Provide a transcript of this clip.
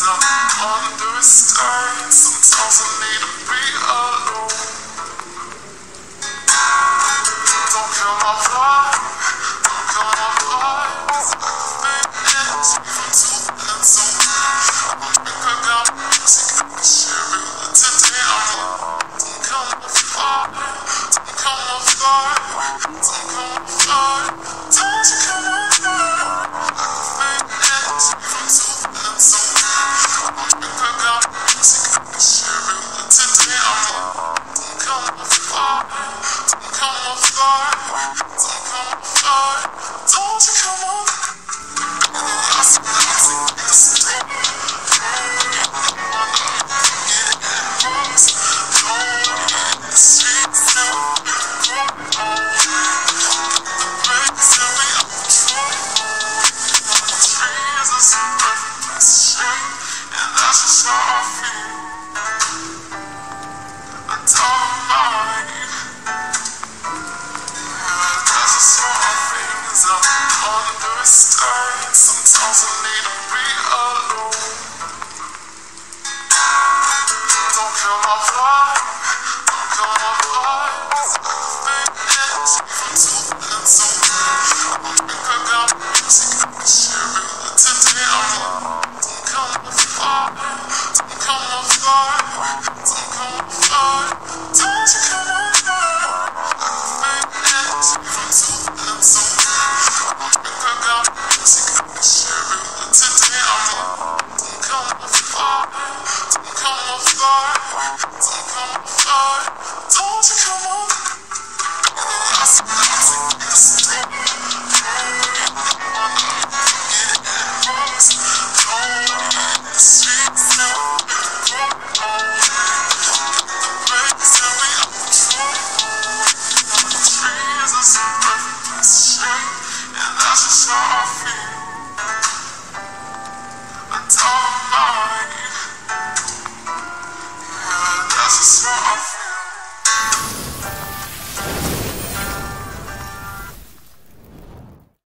I'm on the stars and it's me to be alone. songs I need a break.